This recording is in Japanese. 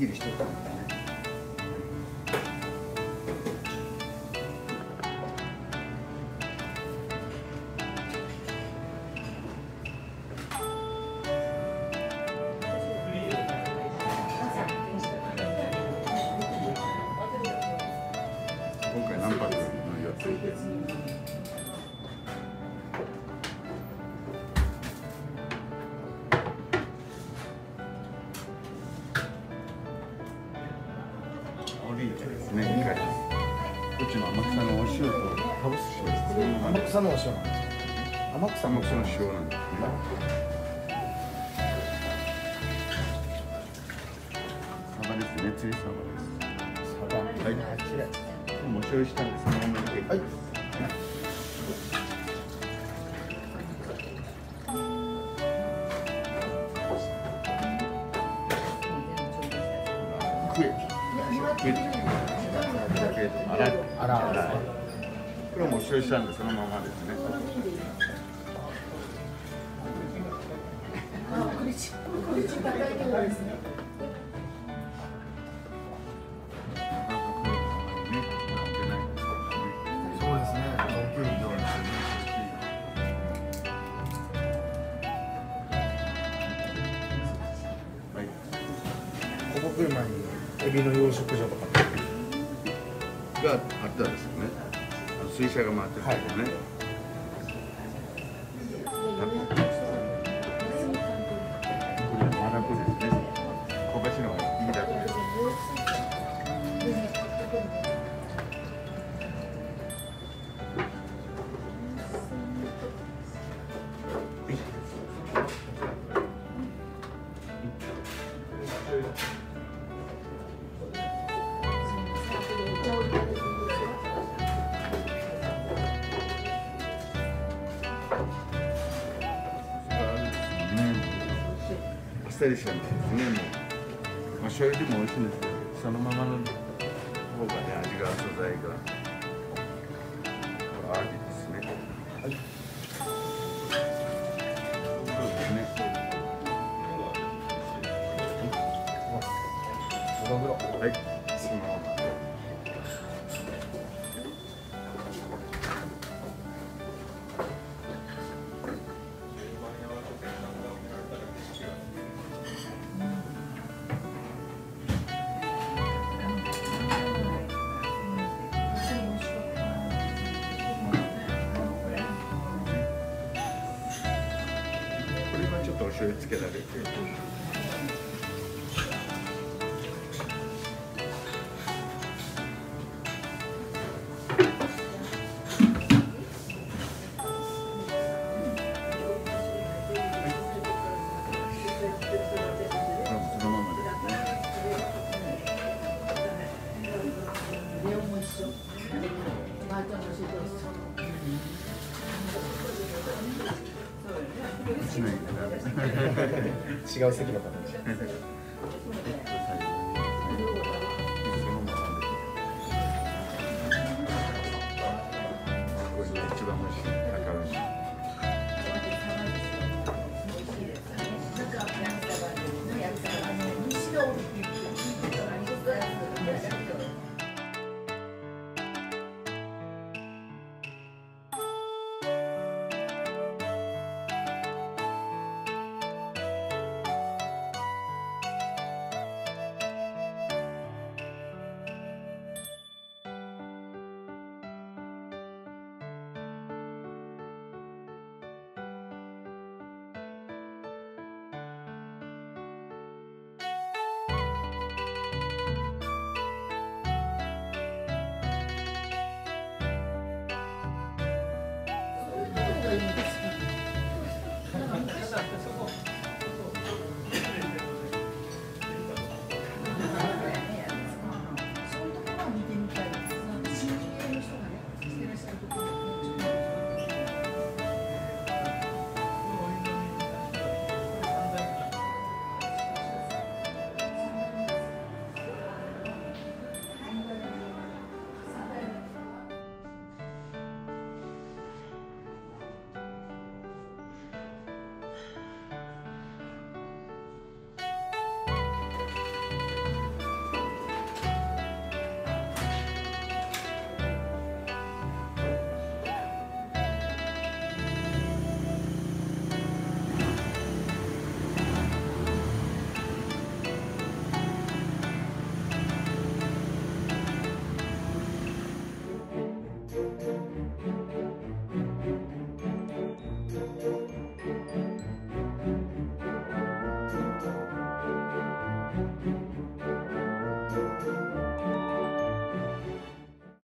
握りしておくんだね今オリーブですね。2回ですうちの天草のお塩とハブス塩ですそのまま天草のお塩なんですか天草の塩なんですねサバですね釣りサバですサバはい。もう塩したんでそのまま入れてはいクエクエクエこれもう塩したんでそのままですねそうですね。高級魚ですはいここ来る前にエビの養殖場とか。があったんですよね。水車が回ってたんですよね、これはマさりしたんですねもう、まあ、醤油でも美味しいんですけどそのままの方がね味が素材が。とお醤油つけられて。ないかな。違う席の方でこ いいです